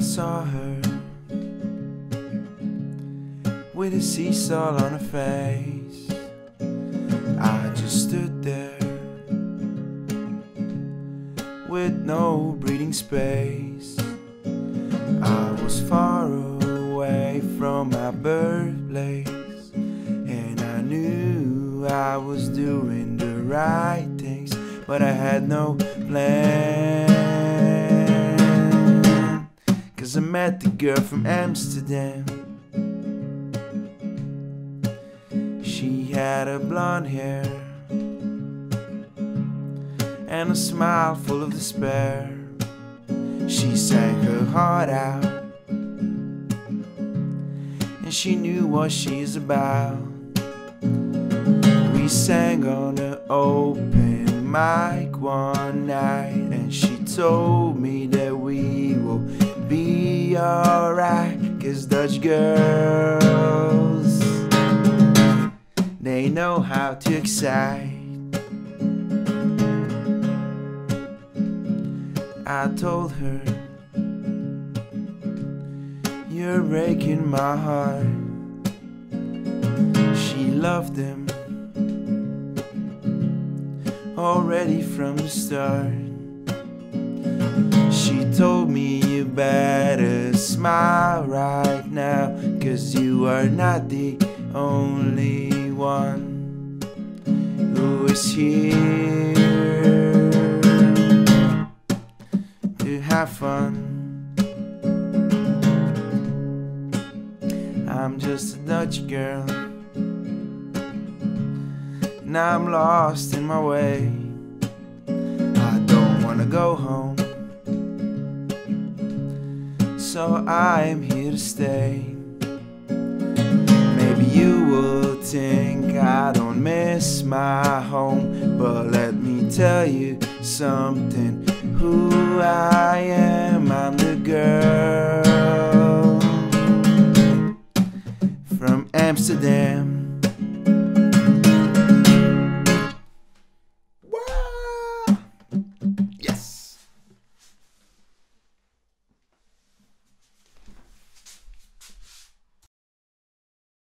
I saw her with a seesaw on her face. I just stood there with no breathing space. I was far away from my birthplace, and I knew I was doing the right things, but I had no plan. Met the girl from Amsterdam. She had a blonde hair and a smile full of despair. She sang her heart out, and she knew what she's about. We sang on an open mic one night, and she told me that be alright. Cause Dutch girls, they know how to excite. I told her, You're breaking my heart. She loved him already from the start. Smile right now, cause you are not the only one who is here to have fun. I'm just a Dutch girl, and I'm lost in my way. I don't wanna go home, so I'm here to stay. Maybe you will think I don't miss my home, but let me tell you something. Who I am, I'm the girl